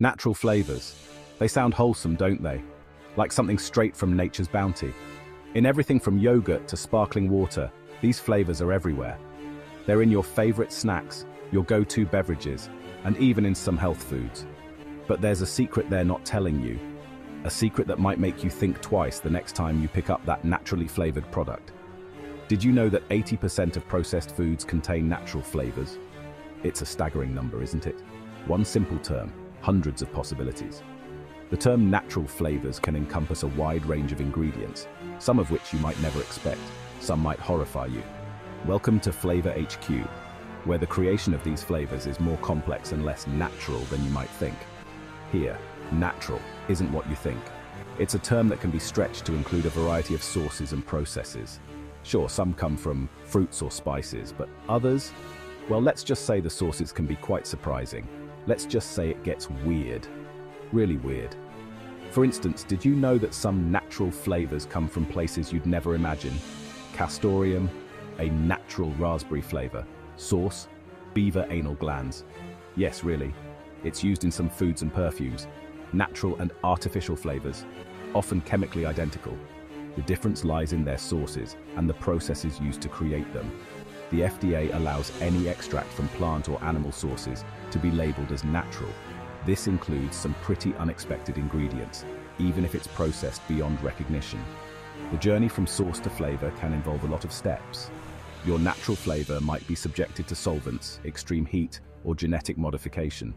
Natural flavors. They sound wholesome, don't they? Like something straight from nature's bounty. In everything from yogurt to sparkling water, these flavors are everywhere. They're in your favorite snacks, your go-to beverages, and even in some health foods. But there's a secret they're not telling you. A secret that might make you think twice the next time you pick up that naturally flavored product. Did you know that 80% of processed foods contain natural flavors? It's a staggering number, isn't it? One simple term, hundreds of possibilities. The term natural flavors can encompass a wide range of ingredients, some of which you might never expect, some might horrify you. Welcome to Flavor HQ, where the creation of these flavors is more complex and less natural than you might think. Here, natural isn't what you think. It's a term that can be stretched to include a variety of sources and processes. Sure, some come from fruits or spices, but others? Well, let's just say the sources can be quite surprising. Let's just say it gets weird. Really weird. For instance, did you know that some natural flavors come from places you'd never imagine? Castoreum, a natural raspberry flavor. Source, beaver anal glands. Yes, really. It's used in some foods and perfumes. Natural and artificial flavors, often chemically identical. The difference lies in their sources and the processes used to create them. The FDA allows any extract from plant or animal sources to be labeled as natural. This includes some pretty unexpected ingredients, even if it's processed beyond recognition. The journey from source to flavor can involve a lot of steps. Your natural flavor might be subjected to solvents, extreme heat, or genetic modification.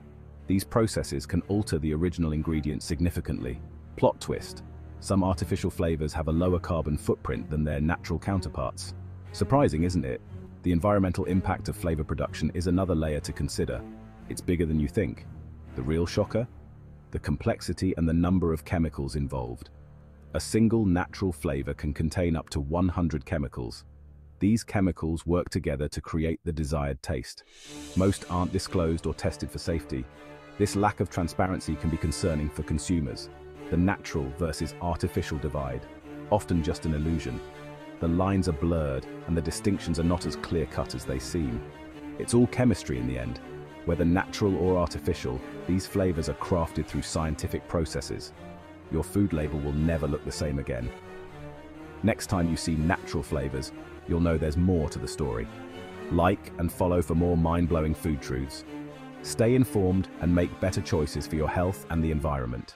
These processes can alter the original ingredient significantly. Plot twist. Some artificial flavors have a lower carbon footprint than their natural counterparts. Surprising, isn't it? The environmental impact of flavor production is another layer to consider. It's bigger than you think. The real shocker? The complexity and the number of chemicals involved. A single natural flavor can contain up to 100 chemicals. These chemicals work together to create the desired taste. Most aren't disclosed or tested for safety. This lack of transparency can be concerning for consumers. The natural versus artificial divide, often just an illusion. The lines are blurred and the distinctions are not as clear-cut as they seem. It's all chemistry in the end. Whether natural or artificial, these flavors are crafted through scientific processes. Your food label will never look the same again. Next time you see natural flavors, you'll know there's more to the story. Like and follow for more mind-blowing food truths. Stay informed and make better choices for your health and the environment.